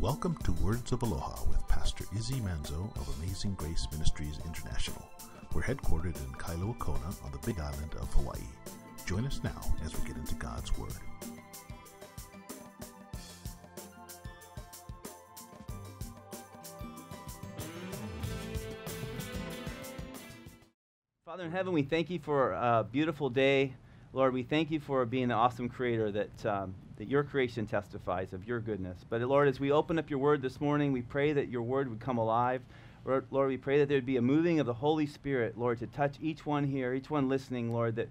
Welcome to Words of Aloha with Pastor Izzy Manzo of Amazing Grace Ministries International. We're headquartered in Kailua Kona on the Big Island of Hawaii. Join us now as we get into God's Word. Father in heaven, we thank you for a beautiful day. Lord, we thank you for being the awesome creator that, um, that your creation testifies of your goodness. But Lord, as we open up your word this morning, we pray that your word would come alive. Lord, we pray that there would be a moving of the Holy Spirit, Lord, to touch each one here, each one listening, Lord, that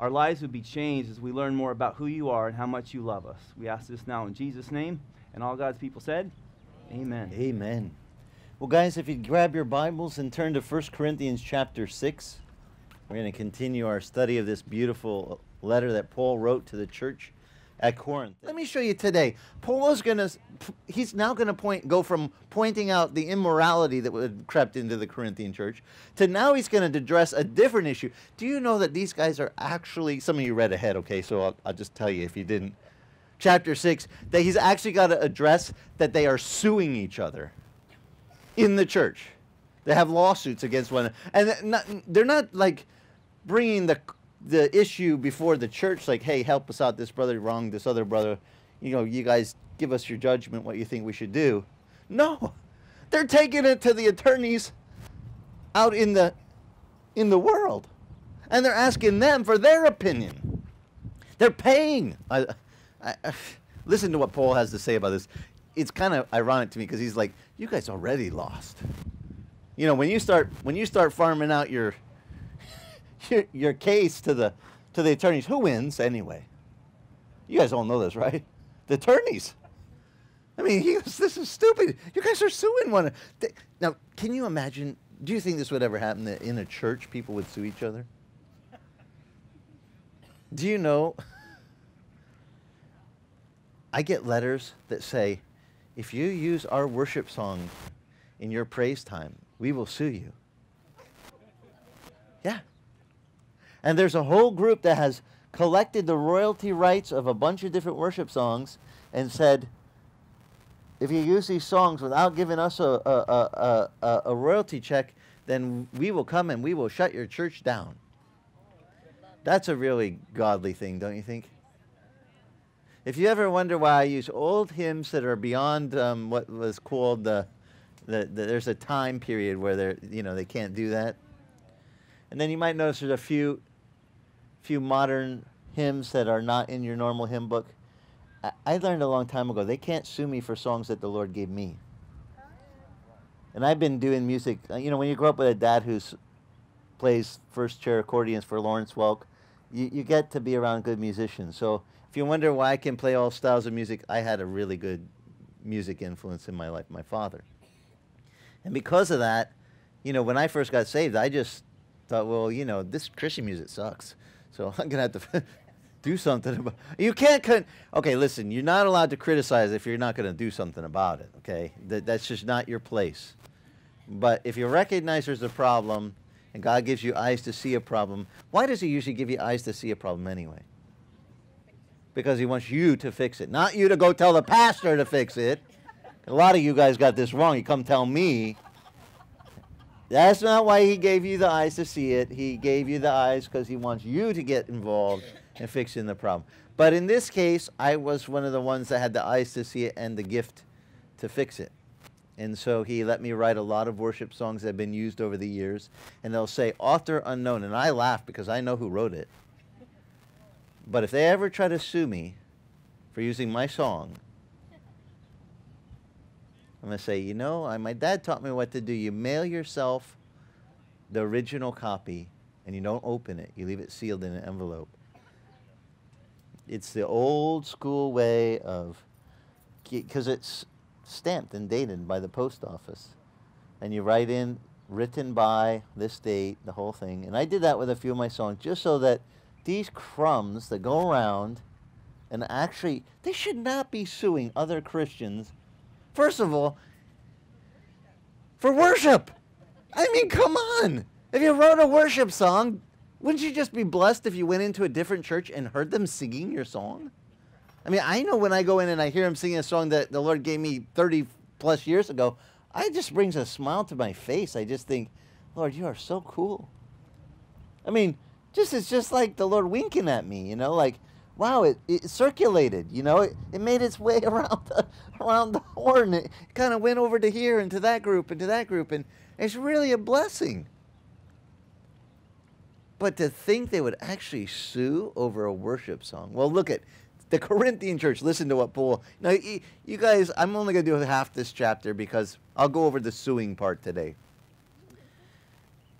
our lives would be changed as we learn more about who you are and how much you love us. We ask this now in Jesus' name. And all God's people said, Amen. Amen. Well, guys, if you grab your Bibles and turn to 1 Corinthians chapter 6, we're going to continue our study of this beautiful letter that Paul wrote to the church at Corinth. Let me show you today. Paul is going to, he's now going to point, go from pointing out the immorality that had crept into the Corinthian church to now he's going to address a different issue. Do you know that these guys are actually, some of you read ahead, okay, so I'll, I'll just tell you if you didn't. Chapter 6, that he's actually got to address that they are suing each other in the church. They have lawsuits against one another. And they're not like bringing the the issue before the church like hey help us out this brother wronged this other brother. You know you guys give us your judgment what you think we should do. No. They're taking it to the attorneys out in the in the world. And they're asking them for their opinion. They're paying. I, I, I, listen to what paul has to say about this. It's kind of ironic to me because he's like you guys already lost. You know when you start when you start farming out your your, your case to the to the attorneys. Who wins anyway? You guys all know this, right? The attorneys. I mean, he was, this is stupid. You guys are suing one. Now, can you imagine? Do you think this would ever happen that in a church people would sue each other? Do you know? I get letters that say, if you use our worship song in your praise time, we will sue you. Yeah. And there's a whole group that has collected the royalty rights of a bunch of different worship songs and said, if you use these songs without giving us a, a, a, a, royalty check, then we will come and we will shut your church down. That's a really godly thing, don't you think? If you ever wonder why I use old hymns that are beyond um, what was called the, the, the, there's a time period where they're, you know, they can't do that. And then you might notice there's a few few modern hymns that are not in your normal hymn book. I, learned a long time ago they can't sue me for songs that the Lord gave me. And I've been doing music. Uh, you know, when you grow up with a dad who plays first chair accordions for Lawrence Welk, you, you get to be around good musicians. So if you wonder why I can play all styles of music, I had a really good music influence in my life, my father. And because of that, you know, when I first got saved, I just thought, well, you know, this Christian music sucks. So I'm gonna have to do something about. You can't. Okay, listen. You're not allowed to criticize if you're not gonna do something about it. Okay, that, that's just not your place. But if you recognize there's a problem, and God gives you eyes to see a problem, why does He usually give you eyes to see a problem anyway? Because He wants you to fix it, not you to go tell the pastor to fix it. A lot of you guys got this wrong. You come tell me that's not why he gave you the eyes to see it. He gave you the eyes because he wants you to get involved in fixing the problem. But in this case, I was one of the ones that had the eyes to see it and the gift to fix it. And so he let me write a lot of worship songs that have been used over the years. And they'll say, author unknown. And I laugh because I know who wrote it. But if they ever try to sue me for using my song, I'm going to say, you know, I, my dad taught me what to do. You mail yourself the original copy and you don't open it. You leave it sealed in an envelope. It's the old school way of, because it's stamped and dated by the post office. And you write in, written by this date, the whole thing. And I did that with a few of my songs just so that these crumbs that go around and actually, they should not be suing other Christians First of all, for worship. I mean, come on. If you wrote a worship song, wouldn't you just be blessed if you went into a different church and heard them singing your song? I mean, I know when I go in and I hear them singing a song that the Lord gave me 30 plus years ago, I just brings a smile to my face. I just think, Lord, you are so cool. I mean, just it's just like the Lord winking at me, you know, like, wow, it, it circulated, you know, it, it made its way around the, around the horn. It kind of went over to here and to that group and to that group, and it's really a blessing. But to think they would actually sue over a worship song. Well, look at the Corinthian church. Listen to what Paul. Now, you guys, I'm only going to do half this chapter because I'll go over the suing part today.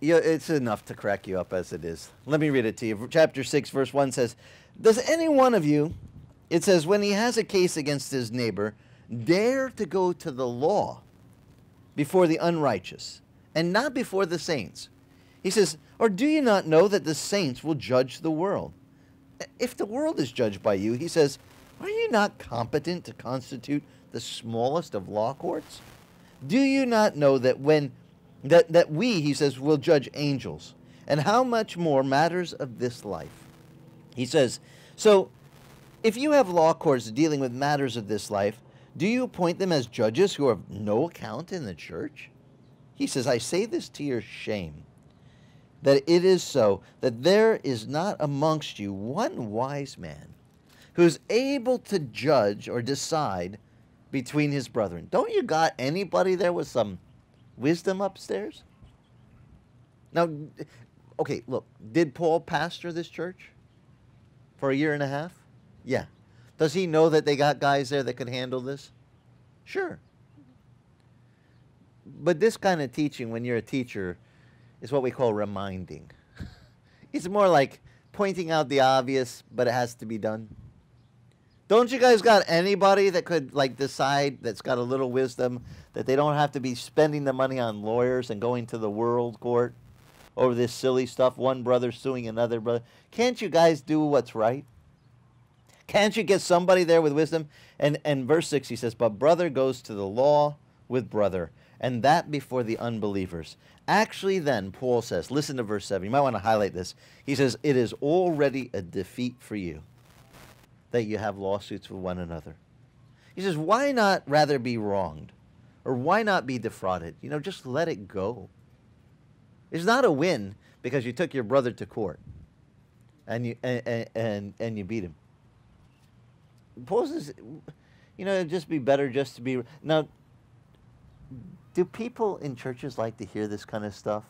Yeah, it's enough to crack you up as it is. Let me read it to you. Chapter 6, verse 1 says, Does any one of you, it says, when he has a case against his neighbor, dare to go to the law before the unrighteous and not before the saints? He says, Or do you not know that the saints will judge the world? If the world is judged by you, he says, Are you not competent to constitute the smallest of law courts? Do you not know that when that, that we, he says, will judge angels? And how much more matters of this life? He says, So if you have law courts dealing with matters of this life, do you appoint them as judges who are of no account in the church? He says, I say this to your shame, that it is so, that there is not amongst you one wise man who's able to judge or decide between his brethren. Don't you got anybody there with some wisdom upstairs? Now, okay, look, did Paul pastor this church for a year and a half? Yeah. Does he know that they got guys there that could handle this? Sure. But this kind of teaching, when you're a teacher, is what we call reminding. it's more like pointing out the obvious, but it has to be done. Don't you guys got anybody that could like decide that's got a little wisdom that they don't have to be spending the money on lawyers and going to the world court over this silly stuff, one brother suing another brother? Can't you guys do what's right? Can't you get somebody there with wisdom? And and verse 6 he says, "But brother goes to the law with brother, and that before the unbelievers." Actually then Paul says, listen to verse 7. You might want to highlight this. He says, "It is already a defeat for you." that you have lawsuits with one another. He says, why not rather be wronged? Or why not be defrauded? You know, just let it go. It's not a win because you took your brother to court and you and and, and you beat him. Paul says, you know, it'd just be better just to be now. Do people in churches like to hear this kind of stuff?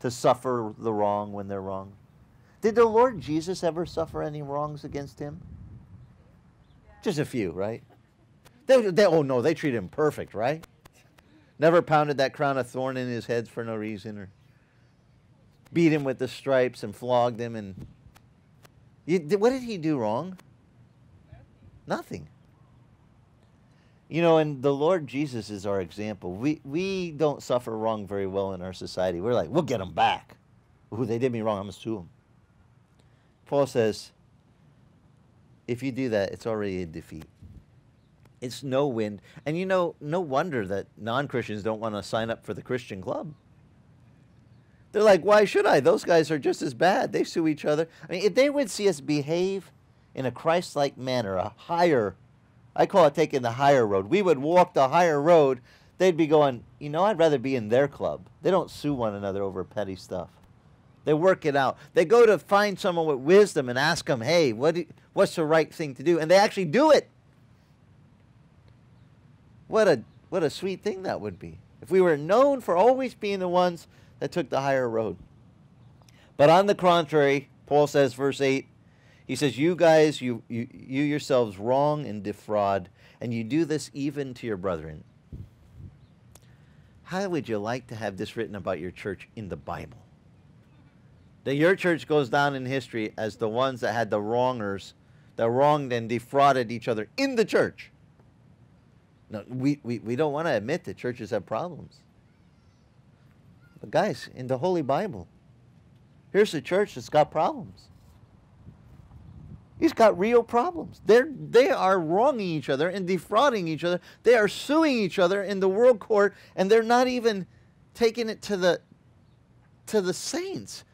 To suffer the wrong when they're wrong? Did the Lord Jesus ever suffer any wrongs against him? Just a few, right? They, they, oh no, they treated him perfect, right? Never pounded that crown of thorn in his head for no reason, or beat him with the stripes and flogged him. And you, what did he do wrong? Nothing. You know, and the Lord Jesus is our example. We we don't suffer wrong very well in our society. We're like, we'll get them back. Ooh, they did me wrong. I'm gonna sue them. Paul says, if you do that, it's already a defeat. It's no win. And you know, no wonder that non Christians don't want to sign up for the Christian club. They're like, why should I? Those guys are just as bad. They sue each other. I mean, if they would see us behave in a Christ like manner, a higher, I call it taking the higher road, we would walk the higher road, they'd be going, you know, I'd rather be in their club. They don't sue one another over petty stuff. They work it out. They go to find someone with wisdom and ask them, hey, what do, what's the right thing to do? And they actually do it. What a, what a sweet thing that would be. If we were known for always being the ones that took the higher road. But on the contrary, Paul says, verse 8, he says, You guys, you, you, you yourselves wrong and defraud, and you do this even to your brethren. How would you like to have this written about your church in the Bible? that your church goes down in history as the ones that had the wrongers, that wronged and defrauded each other in the church. No, we, we, we don't want to admit that churches have problems. But guys, in the Holy Bible, here's a church that's got problems. He's got real problems. They're, they are wronging each other and defrauding each other. They are suing each other in the world court, and they're not even taking it to the, to the saints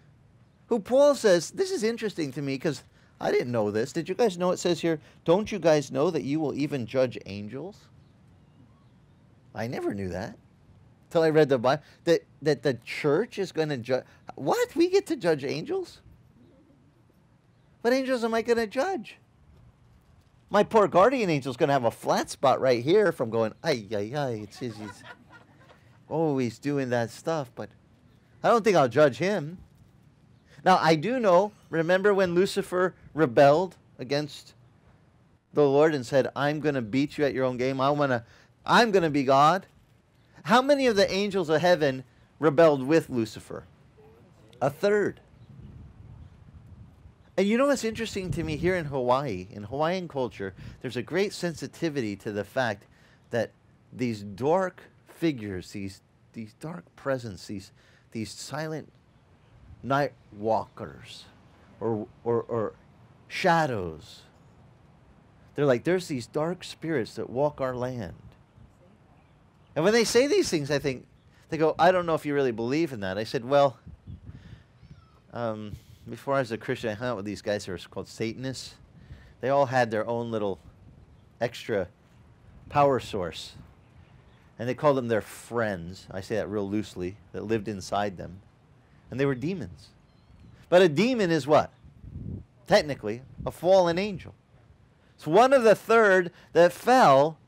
who Paul says, this is interesting to me because I didn't know this. Did you guys know it says here, don't you guys know that you will even judge angels? I never knew that till I read the Bible. That, that the church is going to judge. What? We get to judge angels? What angels am I going to judge? My poor guardian angel's going to have a flat spot right here from going, ay, ay, ay. It's, he's, he's always doing that stuff, but I don't think I'll judge him. Now, I do know, remember when Lucifer rebelled against the Lord and said, I'm going to beat you at your own game. I want to, I'm going to be God. How many of the angels of heaven rebelled with Lucifer? A third. And you know what's interesting to me here in Hawaii, in Hawaiian culture, there's a great sensitivity to the fact that these dark figures, these these dark presence, these these silent night walkers or, or, or shadows. They're like, there's these dark spirits that walk our land. And when they say these things, I think, they go, I don't know if you really believe in that. I said, well, um, before I was a Christian, I hung out with these guys who are called Satanists. They all had their own little extra power source. And they called them their friends. I say that real loosely, that lived inside them and they were demons. But a demon is what? Technically, a fallen angel. It's one of the third that fell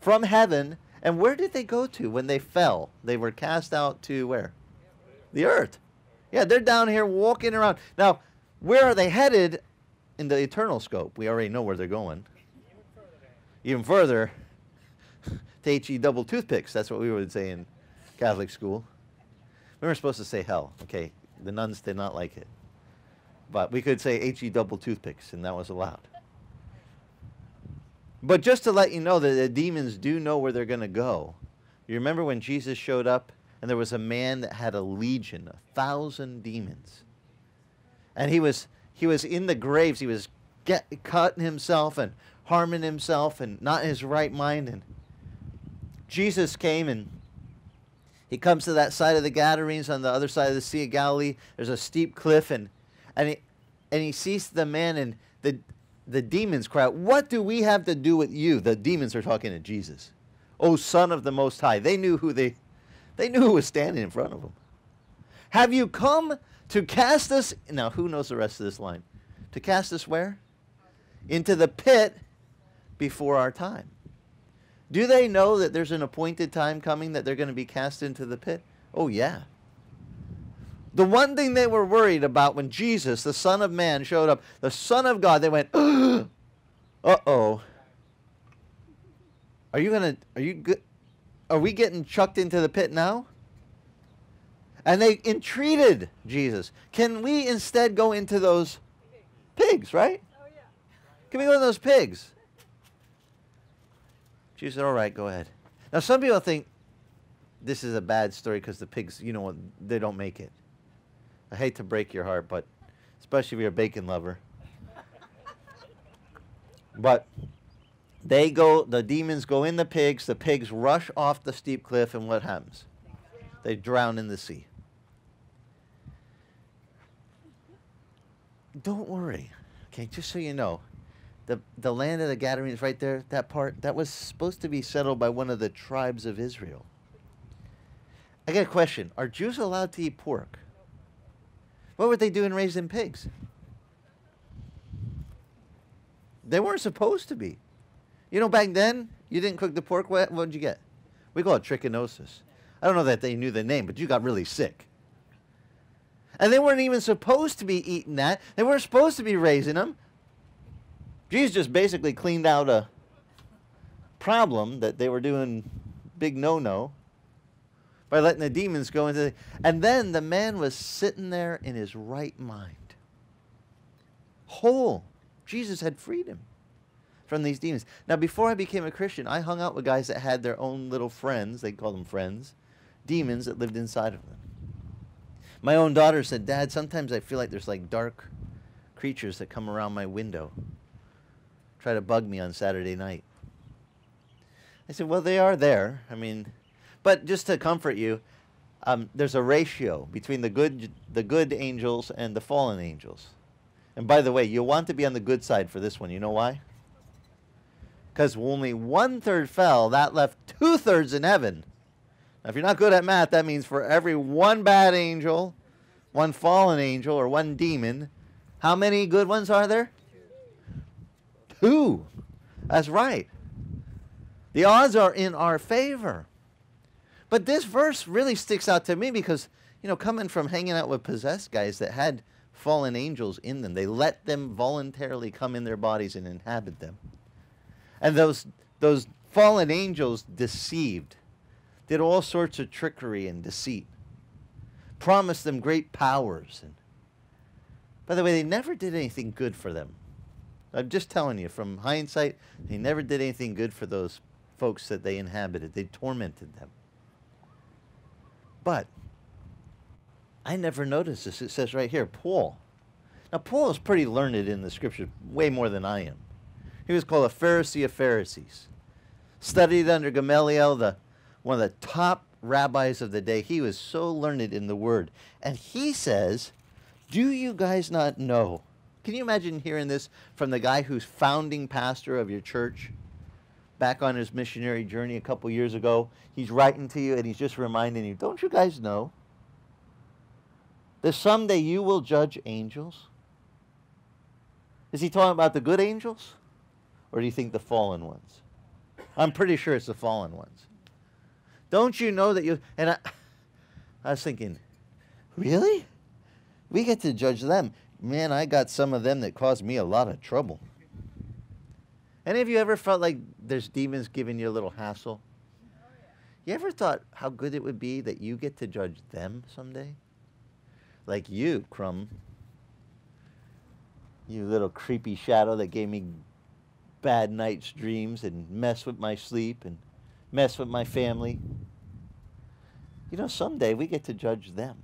from heaven. And where did they go to when they fell? They were cast out to where? The earth. Yeah, they're down here walking around. Now, where are they headed in the eternal scope? We already know where they're going. Even further, to HE double toothpicks. That's what we would say in Catholic school. We were supposed to say hell. Okay, the nuns did not like it. But we could say HE double toothpicks, and that was allowed. But just to let you know that the demons do know where they're going to go. You remember when Jesus showed up and there was a man that had a legion, a thousand demons. And he was he was in the graves. He was get, cutting himself and harming himself and not in his right mind. And Jesus came and he comes to that side of the Gadarenes on the other side of the Sea of Galilee. There's a steep cliff, and and he, and he sees the man, and the the demons cry out, "What do we have to do with you?" The demons are talking to Jesus. "O Son of the Most High." They knew who they they knew who was standing in front of them. Have you come to cast us? Now, who knows the rest of this line? To cast us where? Into the pit before our time. Do they know that there's an appointed time coming that they're going to be cast into the pit? Oh, yeah. The one thing they were worried about when Jesus, the Son of Man, showed up, the Son of God, they went, uh oh. Are you going to, are you good? Are we getting chucked into the pit now? And they entreated Jesus. Can we instead go into those pigs, right? Can we go in those pigs? Jesus said, all right, go ahead. Now, some people think this is a bad story because the pigs, you know, they don't make it. I hate to break your heart, but especially if you're a bacon lover. but they go, the demons go in the pigs, the pigs rush off the steep cliff, and what happens? They drown in the sea. Don't worry. Okay, just so you know, the, the land of the Gadarenes right there, that part, that was supposed to be settled by one of the tribes of Israel. I got a question. Are Jews allowed to eat pork? What were they doing raising pigs? They weren't supposed to be. You know, back then, you didn't cook the pork. What did you get? We call it trichinosis. I don't know that they knew the name, but you got really sick. And they weren't even supposed to be eating that. They weren't supposed to be raising them. Jesus just basically cleaned out a problem that they were doing big no-no by letting the demons go into the, and then the man was sitting there in his right mind. Whole. Jesus had freed him from these demons. Now before i became a christian i hung out with guys that had their own little friends. They call them friends. Demons that lived inside of them. My own daughter said dad sometimes i feel like there's like dark creatures that come around my window try to bug me on Saturday night. I said, well, they are there. I mean, but just to comfort you, um, there's a ratio between the good, the good angels and the fallen angels. And by the way, you'll want to be on the good side for this one. You know why? Because only one third fell, that left two thirds in heaven. Now, if you're not good at math, that means for every one bad angel, one fallen angel, or one demon, how many good ones are there? Two. That's right. The odds are in our favor. But this verse really sticks out to me because, you know, coming from hanging out with possessed guys that had fallen angels in them, they let them voluntarily come in their bodies and inhabit them. And those, those fallen angels deceived, did all sorts of trickery and deceit, promised them great powers. And by the way, they never did anything good for them. I'm just telling you, from hindsight, they never did anything good for those folks that they inhabited. They tormented them. But I never noticed this. It says right here, Paul. Now, Paul is pretty learned in the scriptures, way more than I am. He was called a Pharisee of Pharisees. Studied under Gamaliel, the, one of the top rabbis of the day. He was so learned in the word. And he says, Do you guys not know? Can you imagine hearing this from the guy who's founding pastor of your church? Back on his missionary journey a couple years ago, he's writing to you and he's just reminding you, don't you guys know that someday you will judge angels? Is he talking about the good angels? Or do you think the fallen ones? I'm pretty sure it's the fallen ones. Don't you know that you. And I, I was thinking, really? We get to judge them. Man, I got some of them that caused me a lot of trouble. Any of you ever felt like there's demons giving you a little hassle? You ever thought how good it would be that you get to judge them someday? Like you, Crumb. You little creepy shadow that gave me bad night's dreams and mess with my sleep and mess with my family. You know, someday we get to judge them.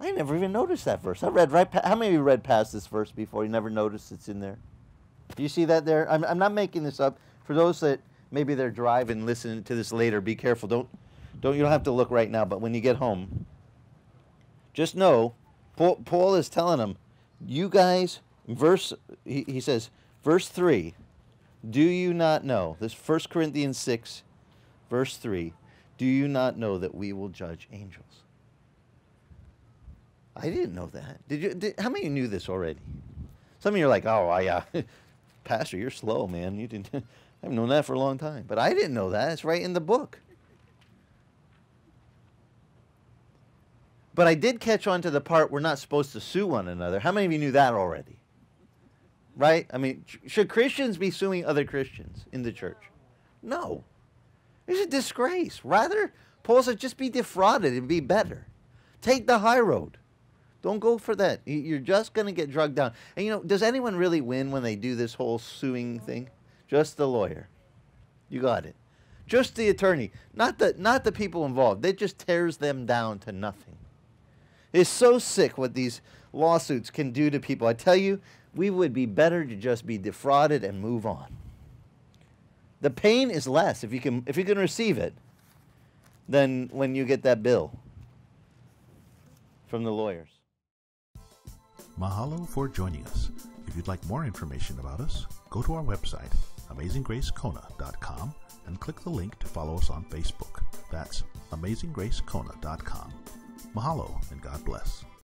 I never even noticed that verse. I read right. How many of you read past this verse before? You never noticed it's in there. You see that there? I'm, I'm not making this up. For those that maybe they're driving, listening to this later, be careful. Don't, don't. You don't have to look right now. But when you get home, just know, Paul, Paul is telling them, you guys. Verse. He, he says, verse three. Do you not know? This 1 Corinthians 6, verse 3. Do you not know that we will judge angels? I didn't know that. Did you? Did, how many knew this already? Some of you are like, oh, I, uh, Pastor, you're slow, man. You didn't. I've known that for a long time, but I didn't know that. It's right in the book. But I did catch on to the part we're not supposed to sue one another. How many of you knew that already? Right? I mean, sh- should Christians be suing other Christians in the church? No. It's a disgrace. Rather, Paul said, just be defrauded and be better. Take the high road. Don't go for that. You're just going to get drugged down. And you know, does anyone really win when they do this whole suing thing? Just the lawyer. You got it. Just the attorney, not the not the people involved. It just tears them down to nothing. It's so sick what these lawsuits can do to people. I tell you, we would be better to just be defrauded and move on. The pain is less if you can if you can receive it than when you get that bill from the lawyers. Mahalo for joining us. If you'd like more information about us, go to our website, amazinggracekona.com, and click the link to follow us on Facebook. That's amazinggracekona.com. Mahalo and God bless.